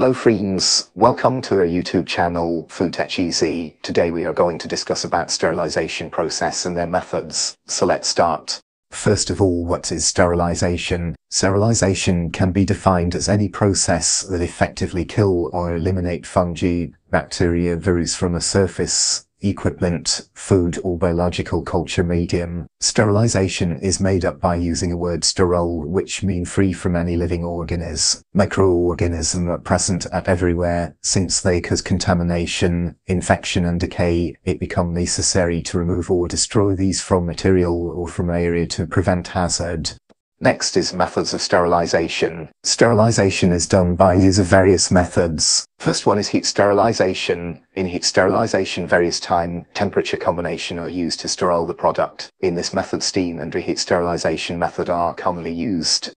Hello friends, welcome to our YouTube channel Food Tech Easy. Today we are going to discuss about sterilization process and their methods. So let's start. First of all, what is sterilization? Sterilization can be defined as any process that effectively kill or eliminate fungi, bacteria, virus from a surface, equipment, food or biological culture medium. Sterilization is made up by using a word sterile, which mean free from any living organism. Microorganisms are present at everywhere. Since they cause contamination, infection and decay, it becomes necessary to remove or destroy these from material or from area to prevent hazard. Next is methods of sterilization. Sterilization is done by use of various methods. First one is heat sterilization. In heat sterilization, various time, temperature combination are used to sterile the product. In this method, steam and dry heat sterilization method are commonly used.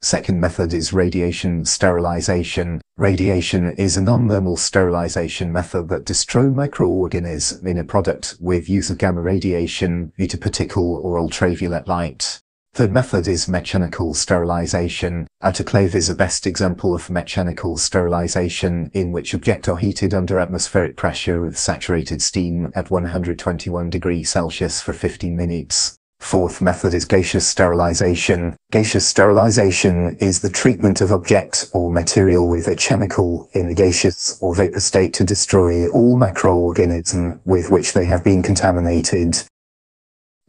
Second method is radiation sterilization. Radiation is a non-thermal sterilization method that destroys microorganisms in a product with use of gamma radiation, beta particle or ultraviolet light. Third method is mechanical sterilization. Autoclave is the best example of mechanical sterilization in which objects are heated under atmospheric pressure with saturated steam at 121 degrees Celsius for 15 minutes. Fourth method is gaseous sterilization. Gaseous sterilization is the treatment of object or material with a chemical in a gaseous or vapor state to destroy all microorganisms with which they have been contaminated.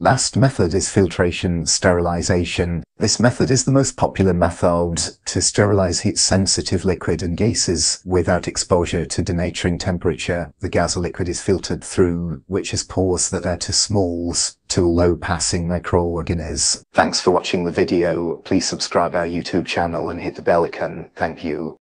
Last method is filtration sterilization. This method is the most popular method to sterilize heat-sensitive liquid and gases without exposure to denaturing temperature. The gas or liquid is filtered through, which is pores that are too small to low-passing microorganisms. Thanks for watching the video. Please subscribe our YouTube channel and hit the bell icon. Thank you.